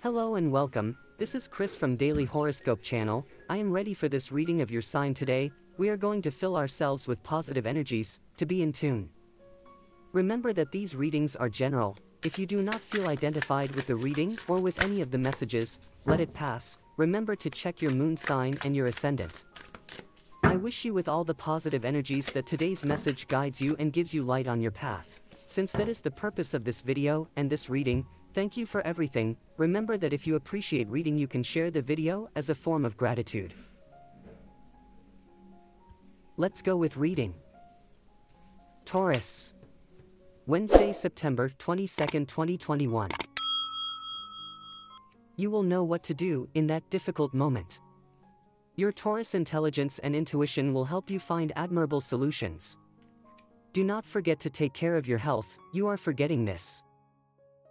Hello and welcome, this is Chris from Daily Horoscope Channel. I am ready for this reading of your sign today. We are going to fill ourselves with positive energies to be in tune. Remember that these readings are general. If you do not feel identified with the reading or with any of the messages, let it pass. Remember to check your moon sign and your ascendant. I wish you with all the positive energies that today's message guides you and gives you light on your path. Since that is the purpose of this video and this reading, Thank you for everything. Remember that if you appreciate reading you can share the video as a form of gratitude. Let's go with reading. Taurus. Wednesday, September 22, 2021. You will know what to do in that difficult moment. Your Taurus intelligence and intuition will help you find admirable solutions. Do not forget to take care of your health, you are forgetting this.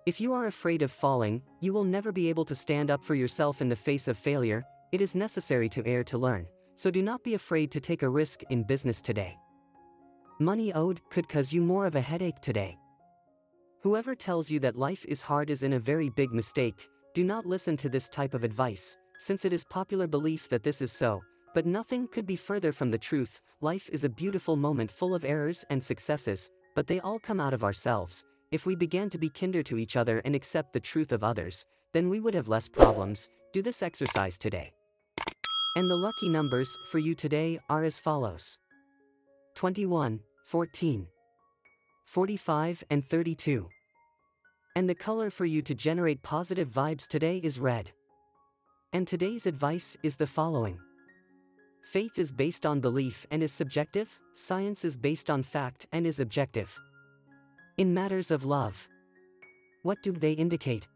If you are afraid of falling, you will never be able to stand up for yourself in the face of failure, it is necessary to err to learn, so do not be afraid to take a risk in business today. Money owed could cause you more of a headache today. Whoever tells you that life is hard is in a very big mistake, do not listen to this type of advice, since it is popular belief that this is so, but nothing could be further from the truth, life is a beautiful moment full of errors and successes, but they all come out of ourselves, if we began to be kinder to each other and accept the truth of others, then we would have less problems. Do this exercise today. And the lucky numbers for you today are as follows 21, 14, 45, and 32. And the color for you to generate positive vibes today is red. And today's advice is the following Faith is based on belief and is subjective, science is based on fact and is objective. In matters of love, what do they indicate?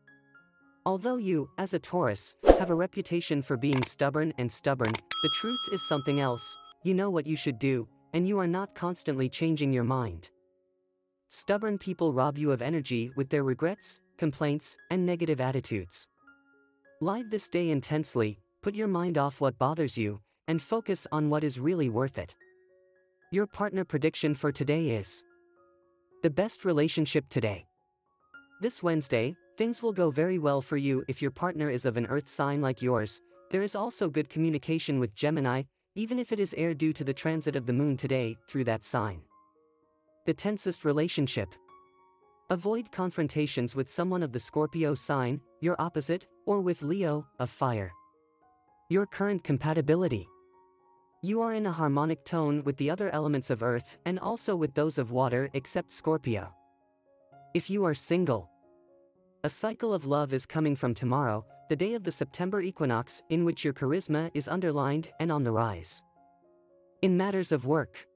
Although you, as a Taurus, have a reputation for being stubborn and stubborn, the truth is something else, you know what you should do, and you are not constantly changing your mind. Stubborn people rob you of energy with their regrets, complaints, and negative attitudes. Live this day intensely, put your mind off what bothers you, and focus on what is really worth it. Your partner prediction for today is the best relationship today. This Wednesday, things will go very well for you if your partner is of an earth sign like yours. There is also good communication with Gemini, even if it is air due to the transit of the moon today, through that sign. The tensest relationship. Avoid confrontations with someone of the Scorpio sign, your opposite, or with Leo, of fire. Your current compatibility. You are in a harmonic tone with the other elements of Earth and also with those of water except Scorpio. If you are single, a cycle of love is coming from tomorrow, the day of the September equinox, in which your charisma is underlined and on the rise. In matters of work,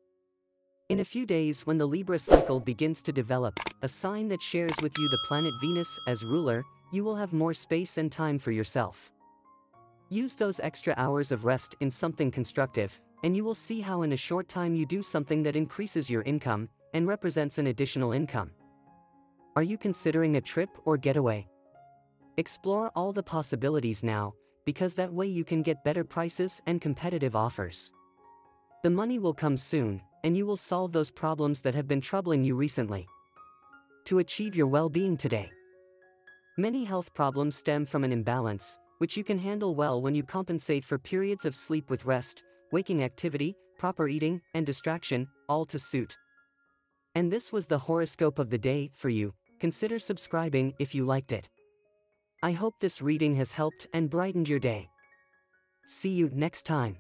in a few days when the Libra cycle begins to develop, a sign that shares with you the planet Venus as ruler, you will have more space and time for yourself. Use those extra hours of rest in something constructive, and you will see how in a short time you do something that increases your income and represents an additional income. Are you considering a trip or getaway? Explore all the possibilities now, because that way you can get better prices and competitive offers. The money will come soon, and you will solve those problems that have been troubling you recently. To achieve your well-being today. Many health problems stem from an imbalance, which you can handle well when you compensate for periods of sleep with rest, waking activity, proper eating, and distraction, all to suit. And this was the horoscope of the day for you. Consider subscribing if you liked it. I hope this reading has helped and brightened your day. See you next time.